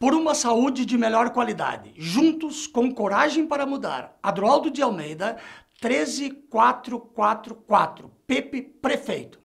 por uma saúde de melhor qualidade. Juntos com coragem para mudar. Adroaldo de Almeida, 13444, Pepe Prefeito.